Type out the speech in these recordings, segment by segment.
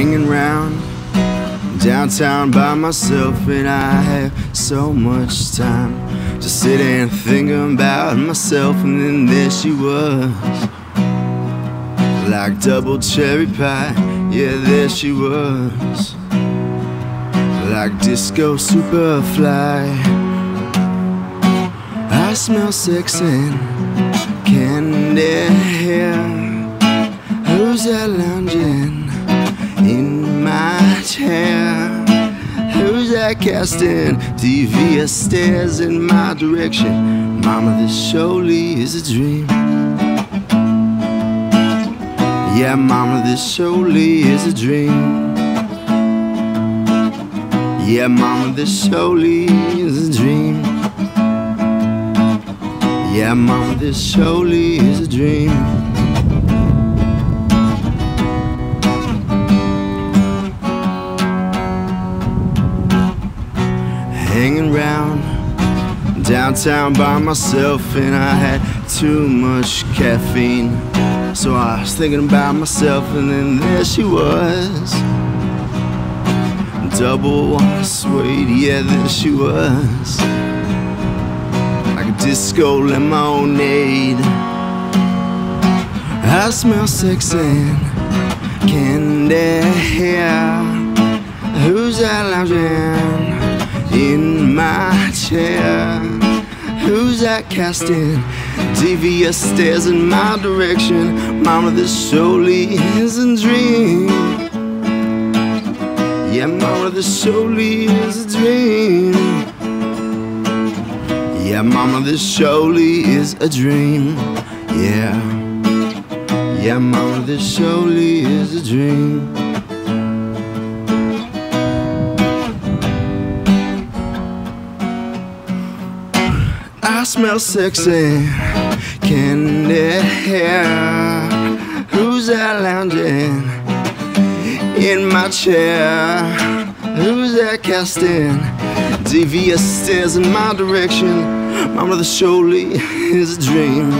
hanging round downtown by myself, and I have so much time to sit and think about myself. And then there she was, like double cherry pie. Yeah, there she was, like disco superfly. I smell sex and candy hair. Who's that my chair? Who's that casting devious stares in my direction? Mama, this surely is a dream. Yeah, mama, this surely is a dream. Yeah, mama, this surely is a dream. Yeah, mama, this surely is a dream. Hanging round downtown by myself, and I had too much caffeine. So I was thinking about myself, and then there she was. Double suede, yeah, there she was like a disco lemonade. I smell sex and candy. Who's that lounging that casting devious stares in my direction? Mama, this surely is a dream. Yeah, mama, this surely is a dream. Yeah, mama, this surely is a dream. Yeah. Yeah, mama, this surely is a dream. I smell sexy, candy hair. Who's that lounging in my chair? Who's that casting devious stares in my direction? Mama, this surely is a dream.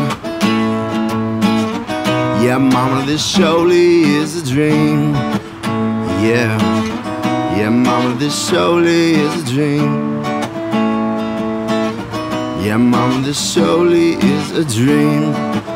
Yeah, mama, this surely is a dream. Yeah, yeah, mama, this surely is a dream. Yeah, mom, this surely is a dream.